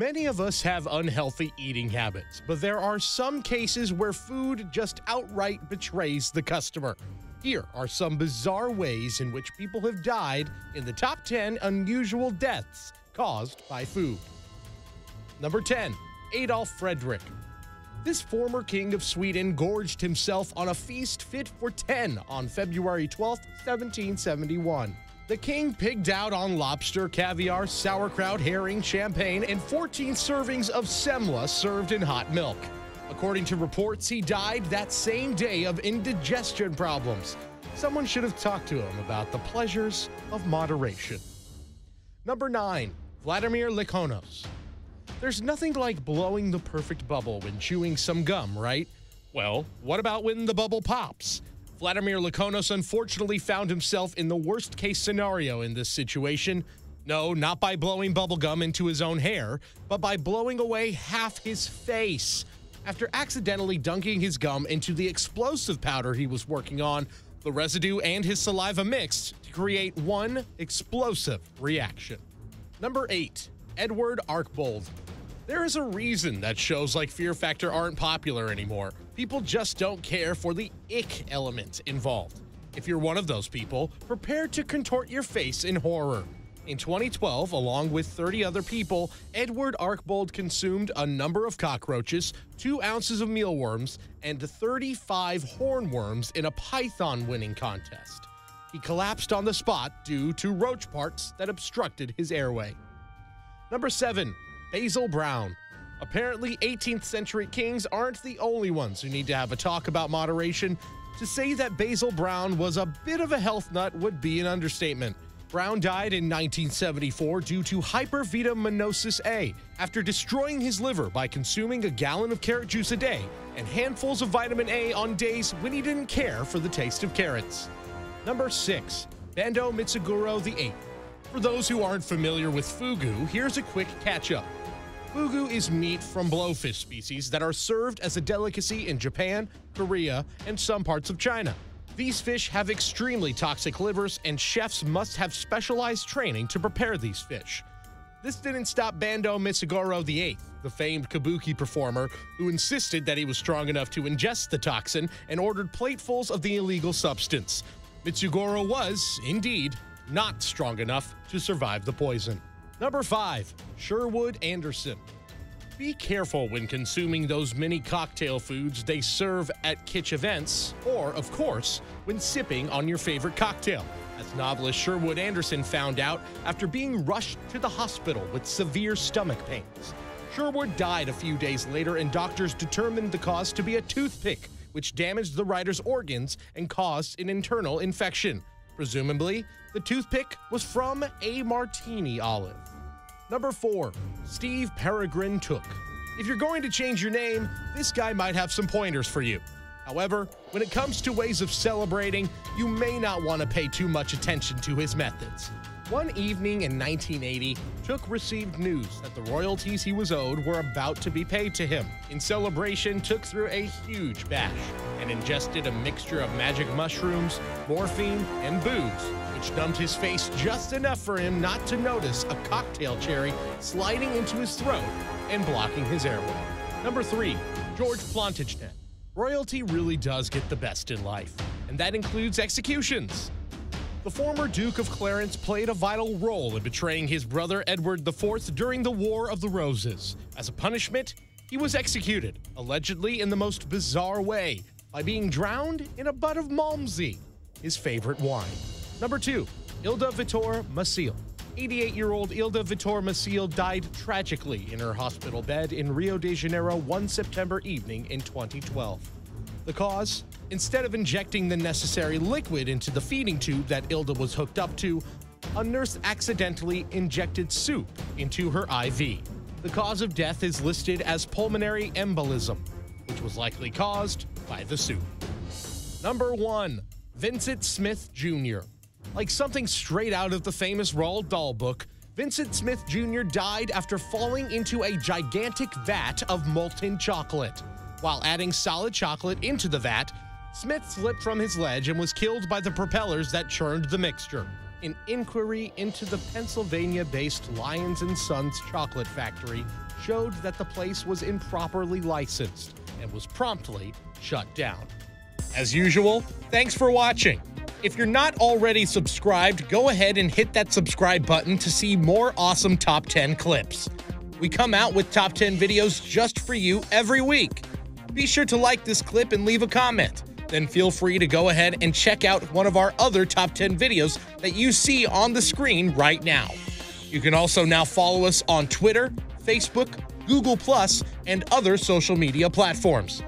Many of us have unhealthy eating habits, but there are some cases where food just outright betrays the customer. Here are some bizarre ways in which people have died in the top 10 unusual deaths caused by food. Number 10, Adolf Frederick. This former king of Sweden gorged himself on a feast fit for 10 on February 12, 1771. The king pigged out on lobster, caviar, sauerkraut, herring, champagne, and 14 servings of semla served in hot milk. According to reports, he died that same day of indigestion problems. Someone should have talked to him about the pleasures of moderation. Number 9. Vladimir Likhonos. There's nothing like blowing the perfect bubble when chewing some gum, right? Well, what about when the bubble pops? Vladimir Likhonos unfortunately found himself in the worst case scenario in this situation. No, not by blowing bubblegum into his own hair, but by blowing away half his face. After accidentally dunking his gum into the explosive powder he was working on, the residue and his saliva mixed to create one explosive reaction. Number 8. Edward Archbold. There is a reason that shows like Fear Factor aren't popular anymore. People just don't care for the ick element involved. If you're one of those people, prepare to contort your face in horror. In 2012, along with 30 other people, Edward Archbold consumed a number of cockroaches, two ounces of mealworms, and 35 hornworms in a python winning contest. He collapsed on the spot due to roach parts that obstructed his airway. Number 7. Basil Brown. Apparently, 18th century kings aren't the only ones who need to have a talk about moderation. To say that Basil Brown was a bit of a health nut would be an understatement. Brown died in 1974 due to hypervitaminosis A after destroying his liver by consuming a gallon of carrot juice a day and handfuls of vitamin A on days when he didn't care for the taste of carrots. Number 6. Bando Mitsugoro VIII. For those who aren't familiar with fugu, here's a quick catch up. Fugu is meat from blowfish species that are served as a delicacy in Japan, Korea, and some parts of China. These fish have extremely toxic livers, and chefs must have specialized training to prepare these fish. This didn't stop Bando Mitsugoro VIII, the famed kabuki performer, who insisted that he was strong enough to ingest the toxin and ordered platefuls of the illegal substance. Mitsugoro was, indeed, not strong enough to survive the poison. Number 5. Sherwood Anderson. Be careful when consuming those mini cocktail foods they serve at kitsch events, or, of course, when sipping on your favorite cocktail, as novelist Sherwood Anderson found out after being rushed to the hospital with severe stomach pains. Sherwood died a few days later, and doctors determined the cause to be a toothpick, which damaged the writer's organs and caused an internal infection. Presumably, the toothpick was from a martini olive. Number 4. Steve Peregrin Took. If you're going to change your name, this guy might have some pointers for you. However, when it comes to ways of celebrating, you may not want to pay too much attention to his methods. One evening in 1980, Took received news that the royalties he was owed were about to be paid to him. In celebration, Took threw a huge bash and ingested a mixture of magic mushrooms, morphine, and booze which numbed his face just enough for him not to notice a cocktail cherry sliding into his throat and blocking his airway. Number three, George Plantagenet. Royalty really does get the best in life, and that includes executions. The former Duke of Clarence played a vital role in betraying his brother Edward IV during the War of the Roses. As a punishment, he was executed, allegedly in the most bizarre way, by being drowned in a butt of Malmsey, his favorite wine. Number two, Ilda Vitor Maciel. 88 year old Ilda Vitor Maciel died tragically in her hospital bed in Rio de Janeiro one September evening in 2012. The cause? Instead of injecting the necessary liquid into the feeding tube that Ilda was hooked up to, a nurse accidentally injected soup into her IV. The cause of death is listed as pulmonary embolism, which was likely caused by the soup. Number one, Vincent Smith Jr. Like something straight out of the famous Roald Dahl book, Vincent Smith Jr. died after falling into a gigantic vat of molten chocolate. While adding solid chocolate into the vat, Smith slipped from his ledge and was killed by the propellers that churned the mixture. An inquiry into the Pennsylvania based Lions and Sons chocolate factory showed that the place was improperly licensed and was promptly shut down. As usual, thanks for watching. If you're not already subscribed, go ahead and hit that subscribe button to see more awesome top 10 clips. We come out with top 10 videos just for you every week. Be sure to like this clip and leave a comment. Then feel free to go ahead and check out one of our other top 10 videos that you see on the screen right now. You can also now follow us on Twitter, Facebook, Google, and other social media platforms.